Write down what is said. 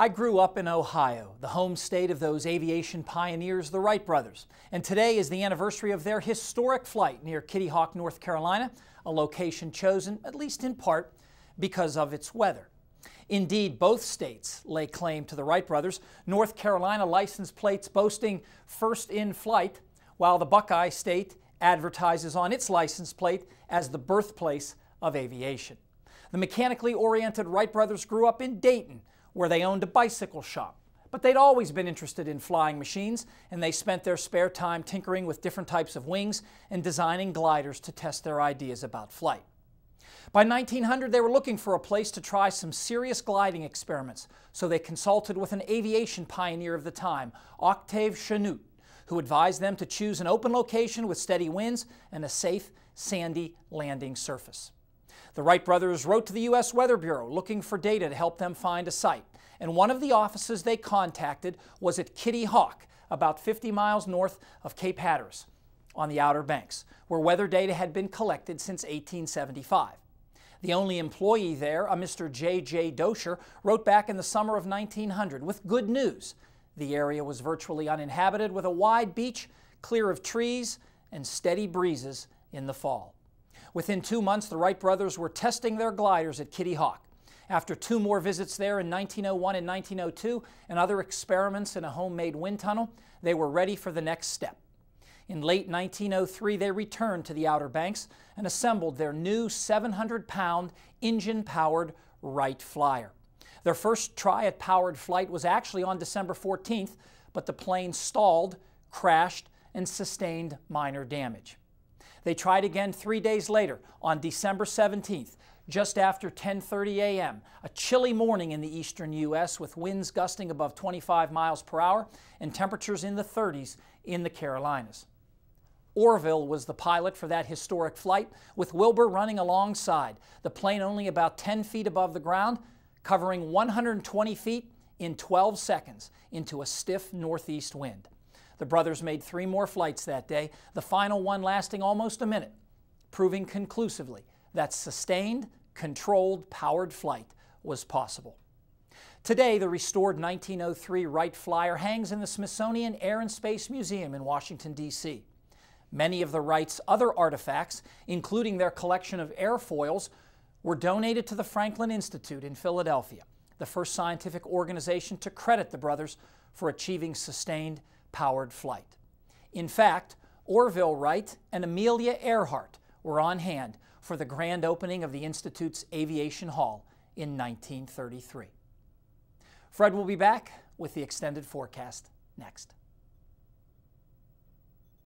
I grew up in Ohio, the home state of those aviation pioneers, the Wright brothers. And today is the anniversary of their historic flight near Kitty Hawk, North Carolina, a location chosen, at least in part, because of its weather. Indeed, both states lay claim to the Wright brothers, North Carolina license plates boasting first in flight, while the Buckeye state advertises on its license plate as the birthplace of aviation. The mechanically oriented Wright brothers grew up in Dayton, where they owned a bicycle shop. But they'd always been interested in flying machines, and they spent their spare time tinkering with different types of wings and designing gliders to test their ideas about flight. By 1900, they were looking for a place to try some serious gliding experiments, so they consulted with an aviation pioneer of the time, Octave Chanute, who advised them to choose an open location with steady winds and a safe, sandy landing surface. The Wright brothers wrote to the U.S. Weather Bureau looking for data to help them find a site, and one of the offices they contacted was at Kitty Hawk, about 50 miles north of Cape Hatteras on the Outer Banks, where weather data had been collected since 1875. The only employee there, a Mr. J. J. Dosher, wrote back in the summer of 1900 with good news. The area was virtually uninhabited with a wide beach, clear of trees, and steady breezes in the fall. Within two months, the Wright brothers were testing their gliders at Kitty Hawk. After two more visits there in 1901 and 1902 and other experiments in a homemade wind tunnel, they were ready for the next step. In late 1903, they returned to the Outer Banks and assembled their new 700 pound engine powered Wright Flyer. Their first try at powered flight was actually on December 14th, but the plane stalled, crashed, and sustained minor damage. They tried again three days later on December 17th, just after 10:30 a.m. A chilly morning in the eastern U.S. with winds gusting above 25 miles per hour and temperatures in the 30s in the Carolinas. Orville was the pilot for that historic flight, with Wilbur running alongside, the plane only about 10 feet above the ground, covering 120 feet in 12 seconds into a stiff northeast wind. The brothers made three more flights that day, the final one lasting almost a minute, proving conclusively that sustained, controlled, powered flight was possible. Today, the restored 1903 Wright Flyer hangs in the Smithsonian Air and Space Museum in Washington, D.C. Many of the Wrights' other artifacts, including their collection of airfoils, were donated to the Franklin Institute in Philadelphia, the first scientific organization to credit the brothers for achieving sustained powered flight. In fact, Orville Wright and Amelia Earhart were on hand for the grand opening of the Institute's Aviation Hall in 1933. Fred will be back with the extended forecast next.